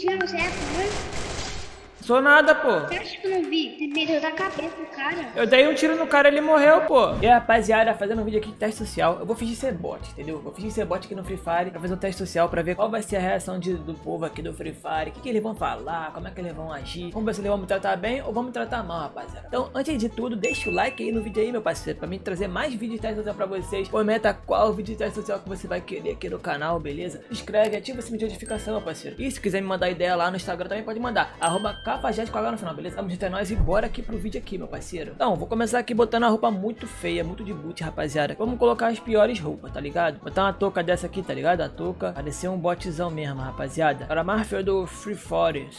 Mentira, você é fã? Sou nada, pô. Você acha que eu não vi? Você meteu da cabeça do cara. Eu dei um tiro no cara e ele morreu, pô. E aí, rapaziada, fazendo um vídeo aqui de teste social. Eu vou fingir ser bot, entendeu? Eu vou fingir ser bot aqui no Free Fire pra fazer um teste social pra ver qual vai ser a reação de, do povo aqui do Free Fire. O que, que eles vão falar, como é que eles vão agir. Vamos ver se eles vão me tratar bem ou vão me tratar mal, rapaziada. Então, antes de tudo, deixa o like aí no vídeo aí, meu parceiro, pra mim trazer mais vídeos de teste social pra vocês. Comenta qual vídeo de teste social que você vai querer aqui no canal, beleza? Se inscreve, ativa o sininho de notificação, meu parceiro. E se quiser me mandar ideia lá no Instagram também pode mandar. Arroba cafajete com H no final, beleza? Tamo junto é nóis e bora aqui pro vídeo aqui, meu parceiro. Então, vou começar aqui botando a roupa muito feia, muito de boot, rapaziada. Vamos colocar as piores roupas, tá ligado? Botar uma touca dessa aqui, tá ligado? A touca. Parecer um botzão mesmo, rapaziada. Para mais feio do Free Forest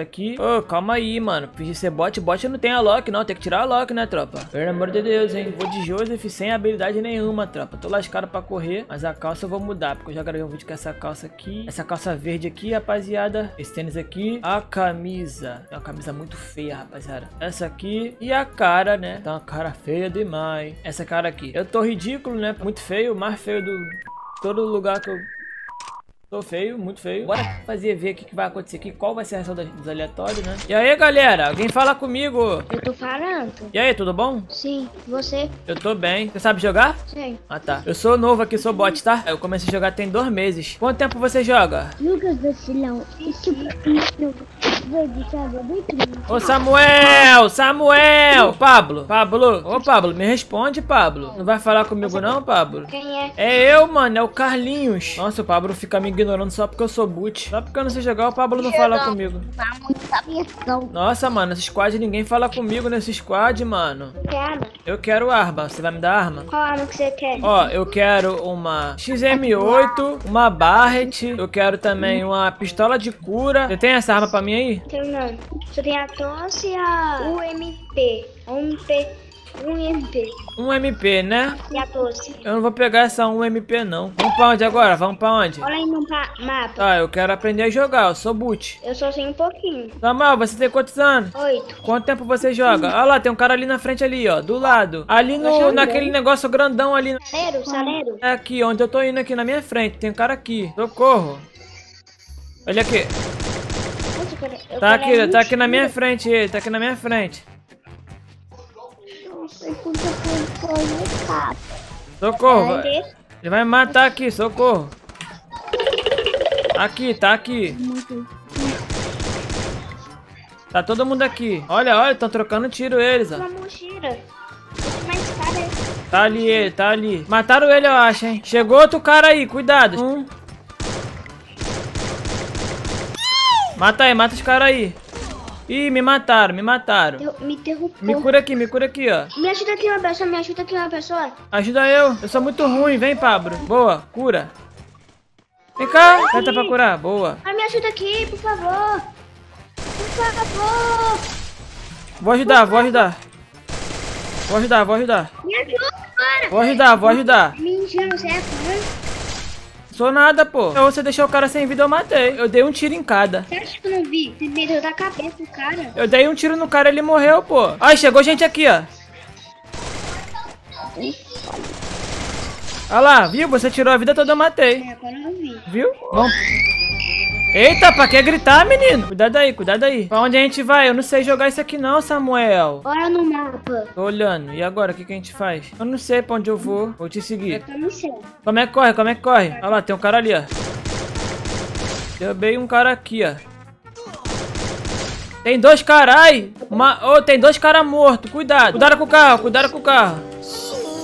aqui. Ô, oh, calma aí, mano. Fingir ser bot, bot não tem a lock, não. Tem que tirar a lock, né, tropa? Pelo amor de Deus, hein. Vou de Joseph sem habilidade nenhuma, tropa. Tô lascado pra correr, mas a calça eu vou mudar, porque eu já gravei um vídeo com essa calça aqui. Essa calça verde aqui, rapaziada. Esse tênis aqui. A camisa. É uma camisa muito feia, rapaziada. Essa aqui. E a cara, né? Tá uma cara feia demais. Essa cara aqui. Eu tô ridículo, né? Muito feio. Mais feio do... Todo lugar que eu Tô feio, muito feio. Bora fazer ver o que, que vai acontecer aqui, qual vai ser a reação dos aleatórios, né? E aí, galera? Alguém fala comigo? Eu tô falando. E aí, tudo bom? Sim, você? Eu tô bem. Você sabe jogar? Sim. Ah, tá. Eu sou novo aqui, sou bot, tá? Eu comecei a jogar tem dois meses. Quanto tempo você joga? Lucas Vacilão. Esse Ô Samuel! Samuel! Pablo! Pablo! Ô Pablo, me responde, Pablo. Não vai falar comigo não, Pablo? Quem é? É eu, mano, é o Carlinhos. Nossa, o Pablo fica me ignorando só porque eu sou boot. Só porque eu não sei jogar, o Pablo não fala comigo. Nossa, mano, esse squad ninguém fala comigo nesse squad, mano. Eu quero arma. Você vai me dar arma? Qual arma que você quer? Ó, eu quero uma XM8, uma Barret. Eu quero também uma pistola de cura. Você tem essa arma pra mim aí? Terminando. Você tem a tosse e a UMP. UMP. Um MP. Um MP, né? E a tosse. Eu não vou pegar essa 1 MP, não. Vamos pra onde agora? Vamos pra onde? Olha aí no mapa. Tá, eu quero aprender a jogar. Eu sou boot. Eu só sei um pouquinho. Samuel, você tem quantos anos? Oito. Quanto tempo você joga? Olha lá, tem um cara ali na frente ali, ó. Do lado. Ali no, naquele negócio grandão ali. Saleiro, saleiro. É aqui, onde eu tô indo aqui na minha frente. Tem um cara aqui. Socorro. Olha aqui. Tá aqui, tá aqui na minha frente ele, tá aqui na minha frente. Socorro, ele vai me matar aqui, socorro. Aqui, tá aqui. Tá todo mundo aqui. Olha, olha, estão trocando tiro eles, ó. Tá ali ele, tá ali. Mataram ele, eu acho, hein. Chegou outro cara aí, cuidado. Um. Mata aí, mata os caras aí. Ih, me mataram, me mataram. Eu, me derrubou. Me cura aqui, me cura aqui, ó. Me ajuda aqui uma pessoa, me ajuda aqui uma pessoa. Ajuda eu. Eu sou muito ruim, vem, Pablo. Boa, cura. Vem cá, tenta pra curar. Boa. Ah, me ajuda aqui, por favor. Por favor. Vou ajudar, vou ajudar. Vou ajudar, vou ajudar. Me ajuda, cara. Vou ajudar, vou ajudar. Mentira, você é fã. Sou nada, pô. Então você deixou o cara sem vida, eu matei. Eu dei um tiro em cada. Você acha que eu não vi? Você meteu da cabeça do cara. Eu dei um tiro no cara, ele morreu, pô. Ai, chegou gente aqui, ó. Olha lá, viu? Você tirou a vida toda, eu matei. É, agora eu vi. Viu? Vamos. Eita, pra que gritar, menino? Cuidado aí, cuidado aí. Pra onde a gente vai? Eu não sei jogar isso aqui não, Samuel. Olha no mapa. Tô olhando. E agora, o que, que a gente faz? Eu não sei pra onde eu vou. Vou te seguir. Eu não sei. Como é que corre? Como é que corre? Olha lá, tem um cara ali, ó. Derrubei um cara aqui, ó. Tem dois carai. Uma... Oh, tem dois caras mortos. Cuidado. Cuidado com o carro, cuidado com o carro.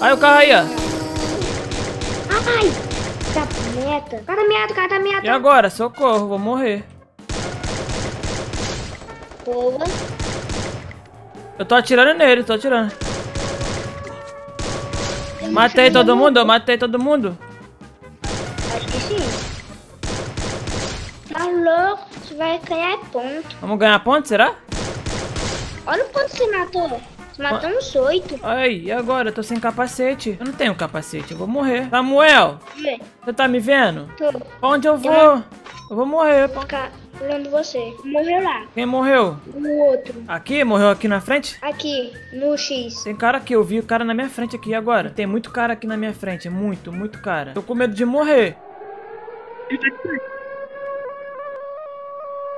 Aí o carro aí, ó. Ai! Meta. Cara miado, cara miado. E agora? Socorro, vou morrer. Boa. Eu tô atirando nele, tô atirando. Matei todo mundo? Eu matei todo mundo? Acho que sim. Tá louco? Você vai ganhar ponto. Vamos ganhar ponto, será? Olha o ponto que você matou. Uns oito. Ai, e agora? Eu tô sem capacete. Eu não tenho capacete, eu vou morrer. Samuel, Vê. você tá me vendo? Tô. Pra onde eu vou? Eu vou morrer. Vou ficar olhando você. Morreu lá. Quem morreu? O outro. Aqui? Morreu aqui na frente? Aqui, no X. Tem cara aqui, eu vi o cara na minha frente aqui agora. Tem muito cara aqui na minha frente, muito, muito cara. Tô com medo de morrer.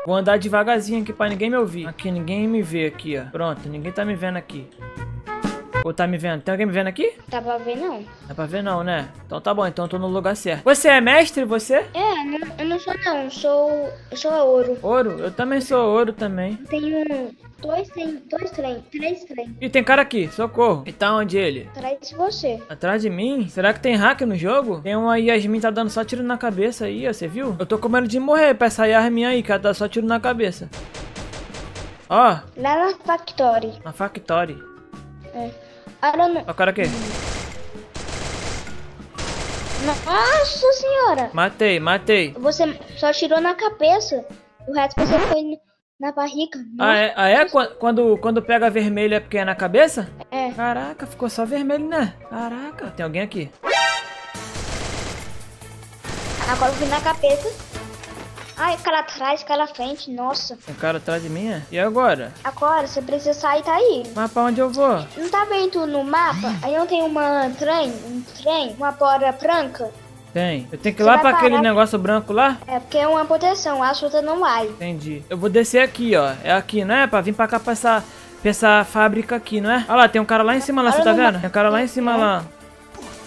Vou andar devagarzinho aqui pra ninguém me ouvir. Aqui, ninguém me vê aqui, ó. Pronto, ninguém tá me vendo aqui. Ou tá me vendo? Tem alguém me vendo aqui? Dá pra ver, não. Dá pra ver não, né? Então tá bom, então eu tô no lugar certo. Você é mestre, você? É, não, eu não sou não, sou. Eu sou ouro. Ouro? Eu também sou ouro também. Tenho dois trem, dois trem, três trem. E tem cara aqui, socorro. E tá onde ele? Atrás de você. Atrás de mim? Será que tem hack no jogo? Tem uma Yasmin tá dando só tiro na cabeça aí, ó, você viu? Eu tô com medo de morrer pra essa Yasmin aí, que ela dá só tiro na cabeça. Ó, Lá na Factory. na Factory. É. Olha no... O cara aqui. Nossa senhora! Matei, matei. Você só tirou na cabeça. O resto você foi na barriga. Ah, é? Ah, é? Qua- Quando, quando pega vermelho é porque é na cabeça? É. Caraca, ficou só vermelho, né? Caraca, tem alguém aqui. Agora eu fui na cabeça. Ai, cara atrás, cara à frente. Nossa. Tem cara atrás de mim, é? E agora? Agora você precisa sair daí. Mas pra onde eu vou? Não tá vendo no mapa? Aí não tem uma trem, um trem, uma porta branca? Tem. Eu tenho que ir Você lá pra aquele negócio branco lá? É porque é uma proteção, a outra não vai. Entendi. Eu vou descer aqui, ó. É aqui, não é? Pra vir pra cá pra essa, pra essa fábrica aqui, não é? Olha lá, tem um cara lá em cima lá, você tá vendo? Tem um cara lá em cima É. lá.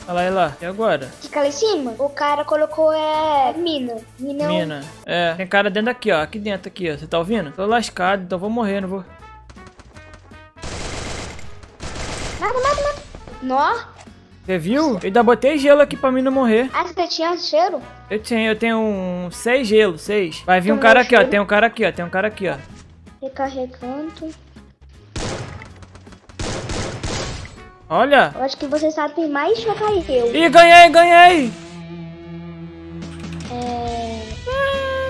Olha lá, e lá. E agora? Fica lá em cima. O cara colocou é mina. Mina. é Mina. É, tem cara dentro aqui, ó. Aqui dentro aqui, ó. Você tá ouvindo? Tô lascado, então vou morrer, não vou. Mata, mata, mata. Nó. Você viu? Eu ainda botei gelo aqui pra mim não morrer. Ah, você tinha cheiro? Eu tenho, eu tenho um seis gelo, seis. Vai vir um cara aqui, ó. Tem um cara aqui, ó. Tem um cara aqui, ó. Recarregando. Olha. Eu acho que você sabe mais jogar que eu. Ih, ganhei, ganhei. É...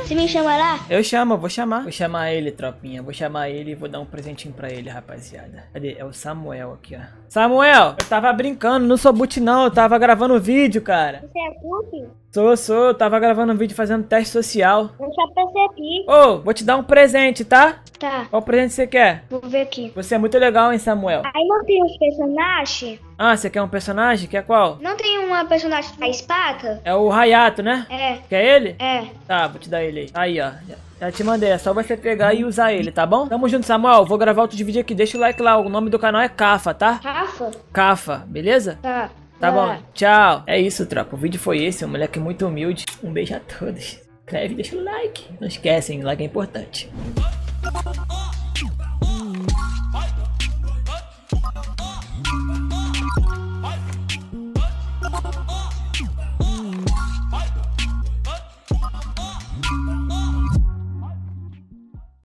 Você me chama lá? Eu chamo, eu vou chamar. Vou chamar ele, tropinha. Vou chamar ele e vou dar um presentinho pra ele, rapaziada. Cadê? É o Samuel aqui, ó. Samuel, eu tava brincando, não sou boot não. Eu tava gravando vídeo, cara. Você é Puff? Sou, sou. Eu tava gravando vídeo fazendo teste social. Eu já percebi. Ô, vou te dar um presente, tá? Tá, Qual presente você quer? vou ver aqui. Você é muito legal, hein, Samuel? Aí não tem os personagens? Ah, você quer um personagem? Quer qual? Não tem uma personagem da espada? É o Hayato, né? É, Quer ele? é. Tá, vou te dar ele aí. Aí, ó. Já- te mandei, é só você pegar e usar ele, tá bom? Tamo junto, Samuel. Vou gravar outro vídeo aqui. Deixa o like lá. O nome do canal é Cafa, tá? Rafa? Cafa, beleza? Tá. Tá bom. Tchau. É isso, tropa. O vídeo foi esse. Um moleque muito humilde. Um beijo a todos. Inscreve, deixa o like. Não esquecem, like é importante. you